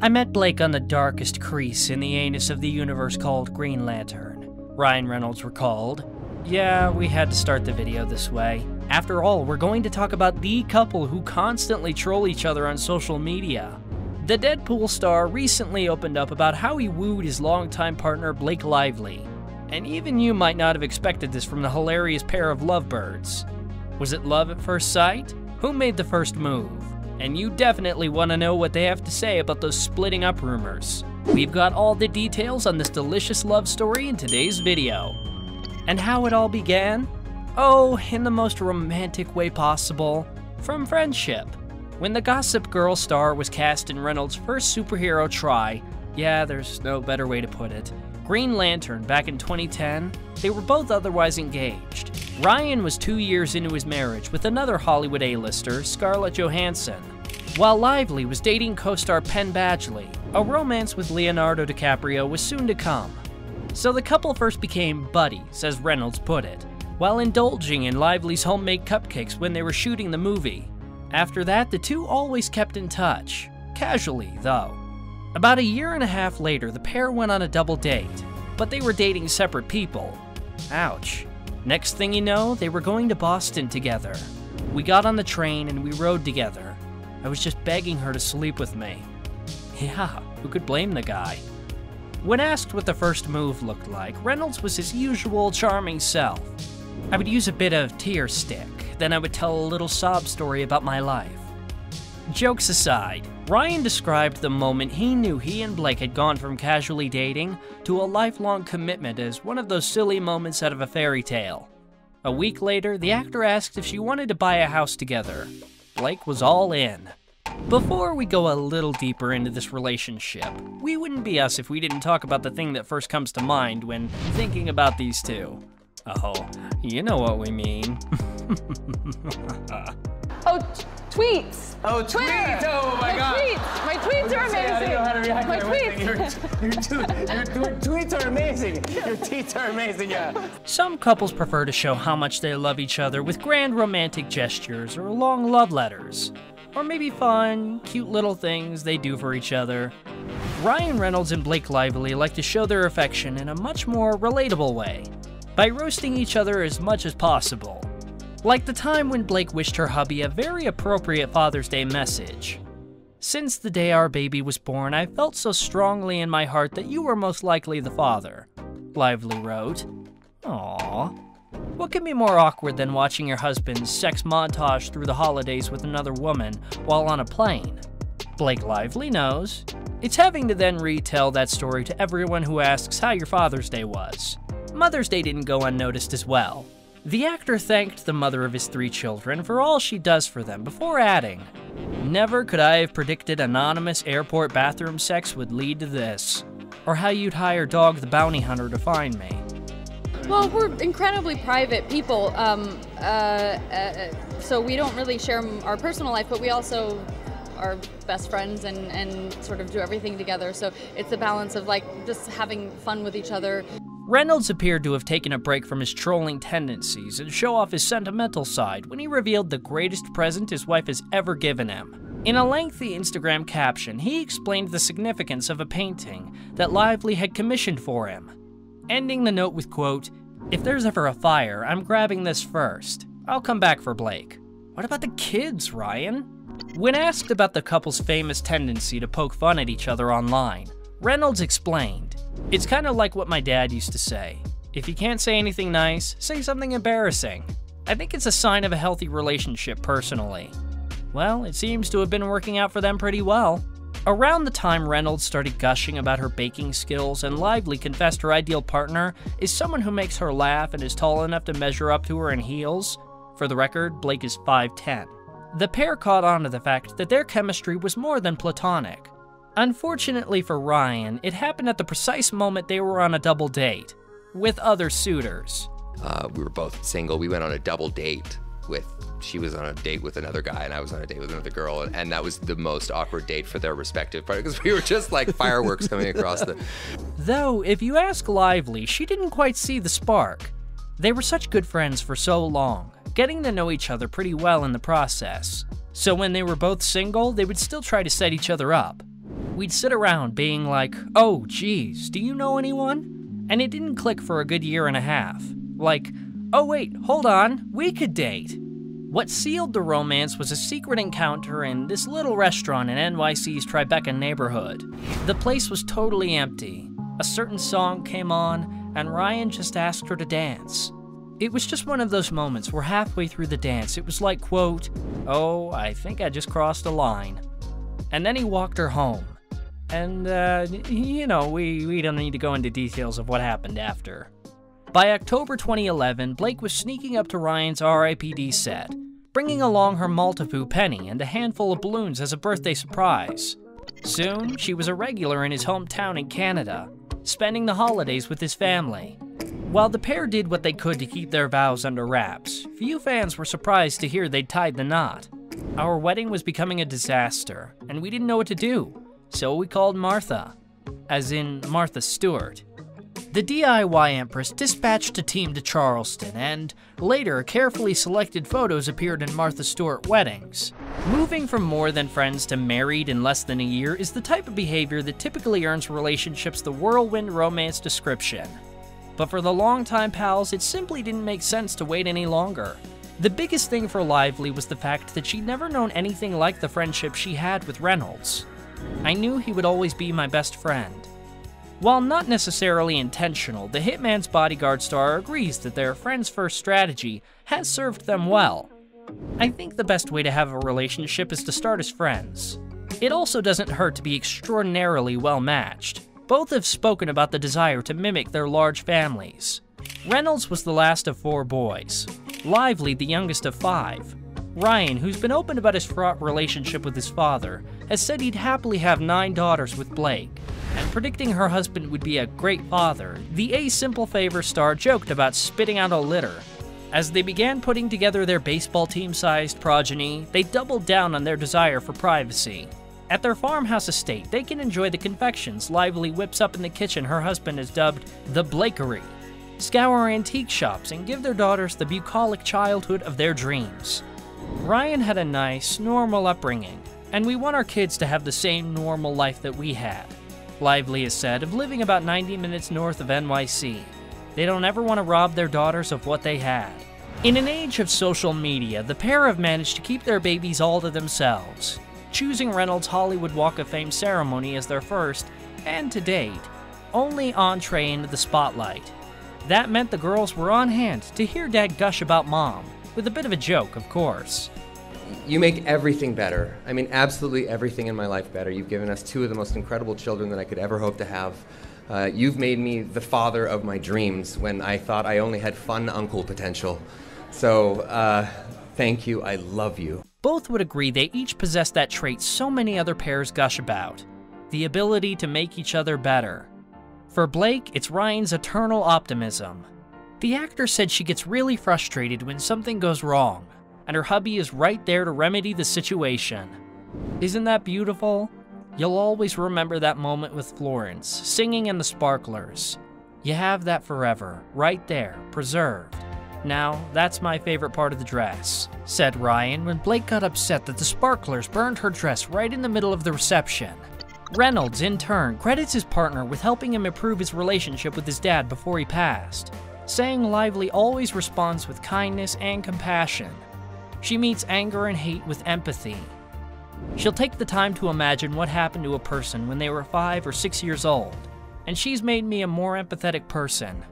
I met Blake on the darkest crease in the anus of the universe called Green Lantern. Ryan Reynolds recalled. Yeah, we had to start the video this way. After all, we're going to talk about the couple who constantly troll each other on social media. The Deadpool star recently opened up about how he wooed his longtime partner Blake Lively. And even you might not have expected this from the hilarious pair of lovebirds. Was it love at first sight? Who made the first move? And you definitely want to know what they have to say about those splitting up rumors. We've got all the details on this delicious love story in today's video. And how it all began? Oh, in the most romantic way possible. From friendship. When the Gossip Girl star was cast in Reynolds' first superhero try, yeah, there's no better way to put it, Green Lantern back in 2010, they were both otherwise engaged. Ryan was two years into his marriage with another Hollywood A-lister, Scarlett Johansson, while Lively was dating co-star Penn Badgley. A romance with Leonardo DiCaprio was soon to come. So the couple first became buddies, as Reynolds put it, while indulging in Lively's homemade cupcakes when they were shooting the movie. After that, the two always kept in touch. Casually, though. About a year and a half later, the pair went on a double date, but they were dating separate people. Ouch. Next thing you know, they were going to Boston together. We got on the train and we rode together. I was just begging her to sleep with me. Yeah, who could blame the guy? When asked what the first move looked like, Reynolds was his usual charming self. I would use a bit of tear stick, then I would tell a little sob story about my life. Jokes aside, Ryan described the moment he knew he and Blake had gone from casually dating to a lifelong commitment as one of those silly moments out of a fairy tale. A week later, the actor asked if she wanted to buy a house together. Blake was all in. Before we go a little deeper into this relationship, we wouldn't be us if we didn't talk about the thing that first comes to mind when thinking about these two. Oh, you know what we mean. oh, t- tweets. Oh, Twitter. tweets! Oh my, my god! Tweets. My tweets are Say, I don't know how to react My to tweets. Your, your, tu- your, tu- tweets are amazing. Your tweets are amazing, yeah. Some couples prefer to show how much they love each other with grand romantic gestures or long love letters. Or maybe fun, cute little things they do for each other. Ryan Reynolds and Blake Lively like to show their affection in a much more relatable way, by roasting each other as much as possible. Like the time when Blake wished her hubby a very appropriate Father's Day message. Since the day our baby was born, I felt so strongly in my heart that you were most likely the father, Lively wrote. Aww. What can be more awkward than watching your husband's sex montage through the holidays with another woman while on a plane? Blake Lively knows. It's having to then retell that story to everyone who asks how your Father's Day was. Mother's Day didn't go unnoticed as well. The actor thanked the mother of his three children for all she does for them before adding, Never could I have predicted anonymous airport bathroom sex would lead to this, or how you'd hire Dog the Bounty Hunter to find me. Well, we're incredibly private people, um, uh, uh, so we don't really share our personal life, but we also are best friends and, and sort of do everything together. So it's a balance of like just having fun with each other. Reynolds appeared to have taken a break from his trolling tendencies and show off his sentimental side when he revealed the greatest present his wife has ever given him. In a lengthy Instagram caption, he explained the significance of a painting that Lively had commissioned for him, ending the note with quote, If there's ever a fire, I'm grabbing this first. I'll come back for Blake. What about the kids, Ryan? When asked about the couple's famous tendency to poke fun at each other online, Reynolds explained, It's kind of like what my dad used to say. If you can't say anything nice, say something embarrassing. I think it's a sign of a healthy relationship, personally. Well, it seems to have been working out for them pretty well. Around the time Reynolds started gushing about her baking skills and Lively confessed her ideal partner is someone who makes her laugh and is tall enough to measure up to her in heels. For the record, Blake is 5'10. The pair caught on to the fact that their chemistry was more than platonic. Unfortunately for Ryan, it happened at the precise moment they were on a double date with other suitors. Uh, we were both single. We went on a double date with. She was on a date with another guy, and I was on a date with another girl, and, and that was the most awkward date for their respective part because we were just like fireworks coming across the. Though, if you ask Lively, she didn't quite see the spark. They were such good friends for so long, getting to know each other pretty well in the process. So when they were both single, they would still try to set each other up. We'd sit around being like, oh, geez, do you know anyone? And it didn't click for a good year and a half. Like, oh, wait, hold on, we could date. What sealed the romance was a secret encounter in this little restaurant in NYC's Tribeca neighborhood. The place was totally empty. A certain song came on, and Ryan just asked her to dance. It was just one of those moments where halfway through the dance, it was like, quote, oh, I think I just crossed a line. And then he walked her home. And, uh, you know, we, we don't need to go into details of what happened after. By October 2011, Blake was sneaking up to Ryan's RIPD set, bringing along her Maltipoo penny and a handful of balloons as a birthday surprise. Soon, she was a regular in his hometown in Canada, spending the holidays with his family. While the pair did what they could to keep their vows under wraps, few fans were surprised to hear they'd tied the knot. Our wedding was becoming a disaster, and we didn't know what to do. So we called Martha, as in Martha Stewart. The DIY Empress dispatched a team to Charleston, and later, carefully selected photos appeared in Martha Stewart weddings. Moving from more than friends to married in less than a year is the type of behavior that typically earns relationships the whirlwind romance description. But for the longtime pals, it simply didn't make sense to wait any longer. The biggest thing for Lively was the fact that she'd never known anything like the friendship she had with Reynolds. I knew he would always be my best friend. While not necessarily intentional, the Hitman's bodyguard star agrees that their friends first strategy has served them well. I think the best way to have a relationship is to start as friends. It also doesn't hurt to be extraordinarily well matched. Both have spoken about the desire to mimic their large families. Reynolds was the last of four boys, Lively the youngest of five, Ryan, who's been open about his fraught relationship with his father, has said he'd happily have nine daughters with Blake. And predicting her husband would be a great father, the A Simple Favor star joked about spitting out a litter. As they began putting together their baseball team sized progeny, they doubled down on their desire for privacy. At their farmhouse estate, they can enjoy the confections Lively whips up in the kitchen her husband has dubbed the Blakery, scour antique shops, and give their daughters the bucolic childhood of their dreams. Ryan had a nice, normal upbringing, and we want our kids to have the same normal life that we had. Lively has said of living about 90 minutes north of NYC. They don't ever want to rob their daughters of what they had. In an age of social media, the pair have managed to keep their babies all to themselves, choosing Reynolds' Hollywood Walk of Fame ceremony as their first, and to date, only entree into the spotlight. That meant the girls were on hand to hear Dad gush about Mom, with a bit of a joke, of course. You make everything better. I mean, absolutely everything in my life better. You've given us two of the most incredible children that I could ever hope to have. Uh, you've made me the father of my dreams when I thought I only had fun uncle potential. So, uh, thank you. I love you. Both would agree they each possess that trait so many other pairs gush about the ability to make each other better. For Blake, it's Ryan's eternal optimism. The actor said she gets really frustrated when something goes wrong, and her hubby is right there to remedy the situation. Isn't that beautiful? You'll always remember that moment with Florence, singing in the sparklers. You have that forever, right there, preserved. Now, that's my favorite part of the dress, said Ryan when Blake got upset that the sparklers burned her dress right in the middle of the reception. Reynolds, in turn, credits his partner with helping him improve his relationship with his dad before he passed saying Lively always responds with kindness and compassion. She meets anger and hate with empathy. She'll take the time to imagine what happened to a person when they were five or six years old, and she's made me a more empathetic person.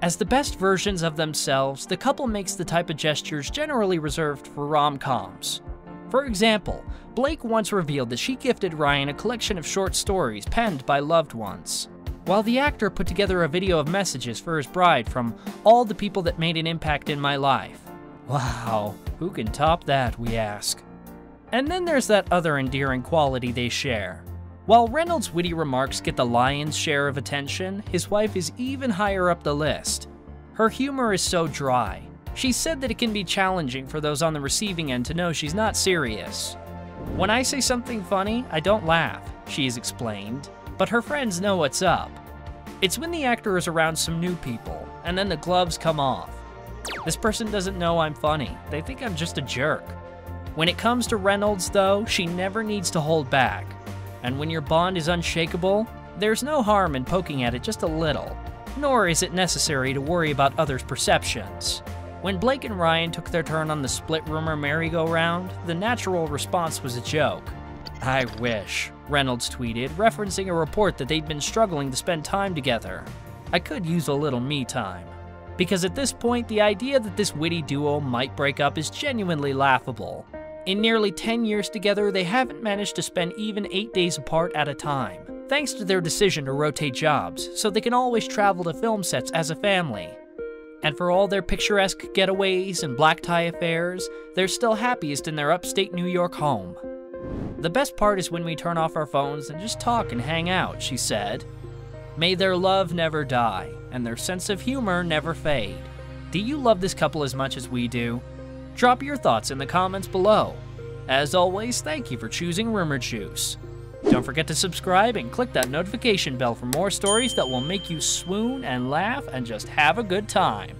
As the best versions of themselves, the couple makes the type of gestures generally reserved for rom coms. For example, Blake once revealed that she gifted Ryan a collection of short stories penned by loved ones while the actor put together a video of messages for his bride from all the people that made an impact in my life. Wow, who can top that, we ask? And then there's that other endearing quality they share. While Reynolds' witty remarks get the lion's share of attention, his wife is even higher up the list. Her humor is so dry. She said that it can be challenging for those on the receiving end to know she's not serious. When I say something funny, I don't laugh, she has explained but her friends know what's up. It's when the actor is around some new people, and then the gloves come off. This person doesn't know I'm funny, they think I'm just a jerk. When it comes to Reynolds, though, she never needs to hold back. and when your bond is unshakable, there's no harm in poking at it just a little, nor is it necessary to worry about others' perceptions. When Blake and Ryan took their turn on the split rumor merry-go-round, the natural response was a joke. I wish, Reynolds tweeted, referencing a report that they'd been struggling to spend time together. I could use a little me time. Because at this point, the idea that this witty duo might break up is genuinely laughable. In nearly 10 years together, they haven't managed to spend even 8 days apart at a time, thanks to their decision to rotate jobs, so they can always travel to film sets as a family. And for all their picturesque getaways and black tie affairs, they're still happiest in their upstate New York home. The best part is when we turn off our phones and just talk and hang out, she said. May their love never die, and their sense of humor never fade. Do you love this couple as much as we do? Drop your thoughts in the comments below. As always, thank you for choosing Rumour Juice. Don't forget to subscribe and click that notification bell for more stories that will make you swoon and laugh and just have a good time.